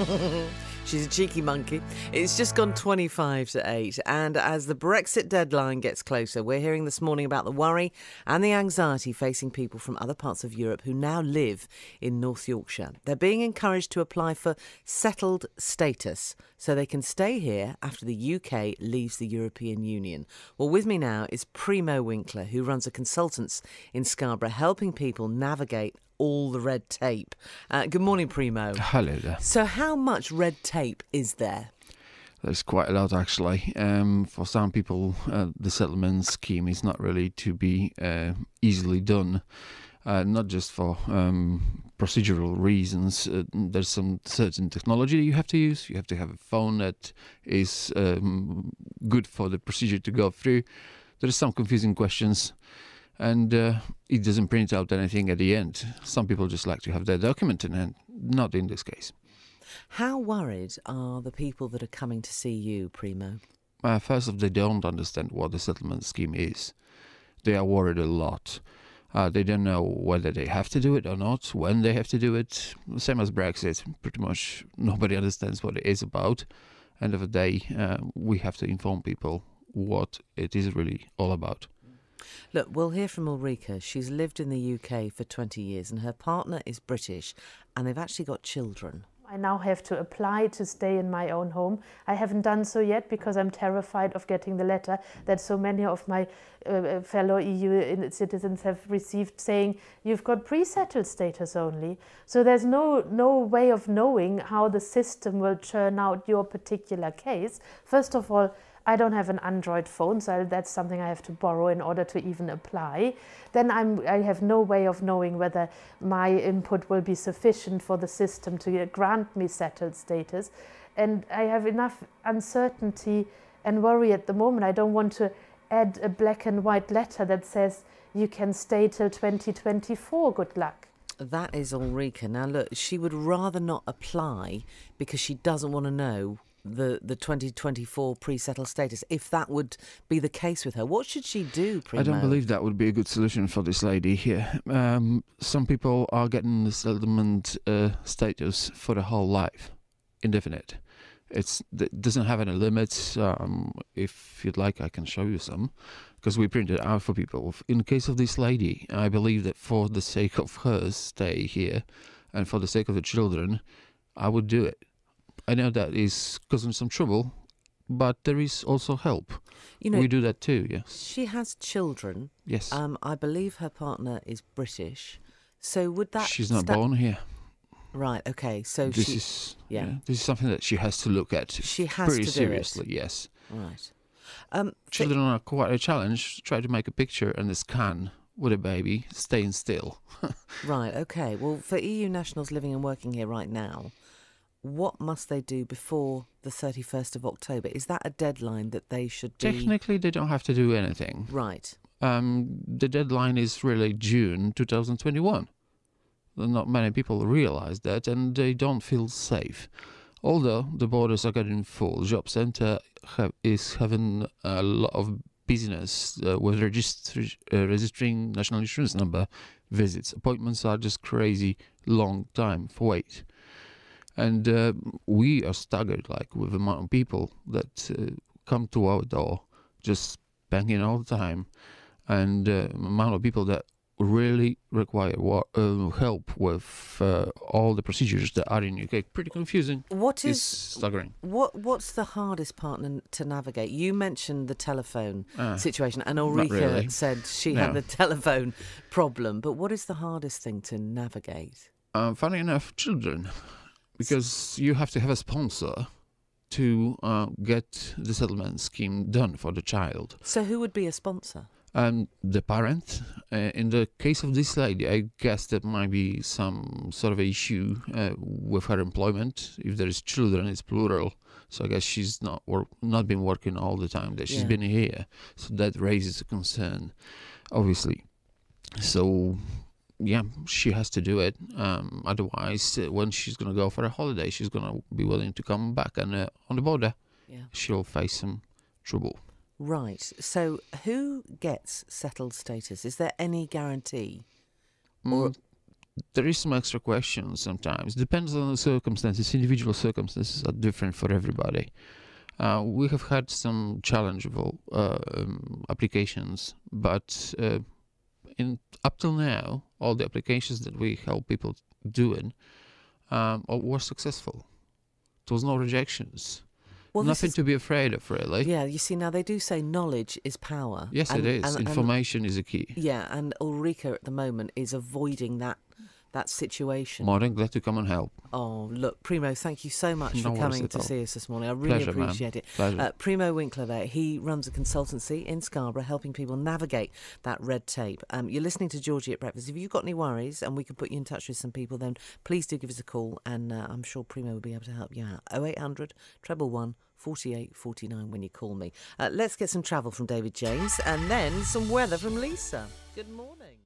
She's a cheeky monkey. It's just gone 25 to 8. And as the Brexit deadline gets closer, we're hearing this morning about the worry and the anxiety facing people from other parts of Europe who now live in North Yorkshire. They're being encouraged to apply for settled status so they can stay here after the UK leaves the European Union. Well, with me now is Primo Winkler, who runs a consultants in Scarborough, helping people navigate all the red tape. Uh, good morning, Primo. Hello there. So, how much red tape is there? There's quite a lot actually. Um, for some people, uh, the settlement scheme is not really to be uh, easily done. Uh, not just for um, procedural reasons. Uh, there's some certain technology you have to use. You have to have a phone that is um, good for the procedure to go through. There are some confusing questions and uh, it doesn't print out anything at the end. Some people just like to have their document in hand, not in this case. How worried are the people that are coming to see you, Primo? Uh, first of, all, they don't understand what the settlement scheme is. They are worried a lot. Uh, they don't know whether they have to do it or not, when they have to do it. Same as Brexit, pretty much nobody understands what it is about. End of the day, uh, we have to inform people what it is really all about. Look, we'll hear from Ulrika. She's lived in the UK for 20 years and her partner is British and they've actually got children. I now have to apply to stay in my own home. I haven't done so yet because I'm terrified of getting the letter that so many of my uh, uh fellow EU citizens have received saying you've got pre-settled status only. So there's no no way of knowing how the system will churn out your particular case. First of all, I don't have an Android phone, so that's something I have to borrow in order to even apply. Then I'm, I have no way of knowing whether my input will be sufficient for the system to uh, grant me settled status. And I have enough uncertainty and worry at the moment. I don't want to add a black and white letter that says you can stay till 2024. Good luck. That is Ulrika. Now, look, she would rather not apply because she doesn't want to know the the 2024 pre-settled status if that would be the case with her what should she do Primo? i don't believe that would be a good solution for this lady here. Um, some people are getting the settlement uh, status for the whole life indefinite. It's it doesn't have any limits um, if you'd like i can show you some because we printed it out for people. In the case of this lady i believe that for the sake of her stay here and for the sake of the children i would do it I know that is causing some trouble, but there is also help. You know, we do that too. Yes. She has children. Yes. Um, I believe her partner is British. So would that? She's not born here. Right. Okay. So this she, is yeah. yeah. This is something that she has to look at. She has pretty to seriously. It. Yes. Right. Um, Children are quite a challenge. Try to make a picture and a scan with a baby staying still. right. Okay. Well, for EU nationals living and working here right now, what must they do before the 31st of October? Is that a deadline that they should be? Technically, they don't have to do anything. Right. Um, the deadline is really June 2021. Not many people realize that and they don't feel safe. Although the borders are getting full, Job Centre have, is having a lot of business uh, with uh, registering national insurance number visits. Appointments are just crazy long time for wait and uh, we are staggered like with the amount of people that uh, come to our door just banging all the time and uh, amount of people that really require uh, help with uh, all the procedures that are in UK. Pretty confusing. What is it's staggering? What What's the hardest part to navigate? You mentioned the telephone uh, situation, and Ulrika really. said she no. had the telephone problem. But what is the hardest thing to navigate? Uh, funny enough, children because you have to have a sponsor to uh, get the settlement scheme done for the child. So, who would be a sponsor? Um, the parent. Uh, in the case of this lady, I guess there might be some sort of issue uh, with her employment. If there is children, it's plural. So I guess she's not work, not been working all the time that she's yeah. been here. So that raises a concern, obviously. So yeah, she has to do it. Um, otherwise, uh, when she's going to go for a holiday, she's going to be willing to come back, and uh, on the border, yeah. she'll face some trouble. Right. So, who gets settled status? Is there any guarantee? Mm, there is some extra questions sometimes. Depends on the circumstances. Individual circumstances are different for everybody. Uh, we have had some challengeable uh, um, applications, but uh, in up till now, all the applications that we help people doing um, were successful. There was no rejections. Well, Nothing is, to be afraid of, really. Yeah, you see, now they do say knowledge is power. Yes, and, it is. and- and- Information is a key. yeah, and Ulrika at the moment is avoiding that that situation. Than glad to come and help. Oh, look, Primo, thank you so much No for coming to all. see us this morning. I really Pleasure, appreciate it. Pleasure. Uh, Primo Winkler there, he runs a consultancy in Scarborough helping people navigate that red tape. Um, you're listening to Georgey at Breakfast. If you've got any worries and we can put you in touch with some people, then please do give us a call and uh, I'm sure Primo will be able to help you out. 0800 treble one 48 49 when you call me. Uh, let's get some travel from David James and then some weather from Lisa. Good morning.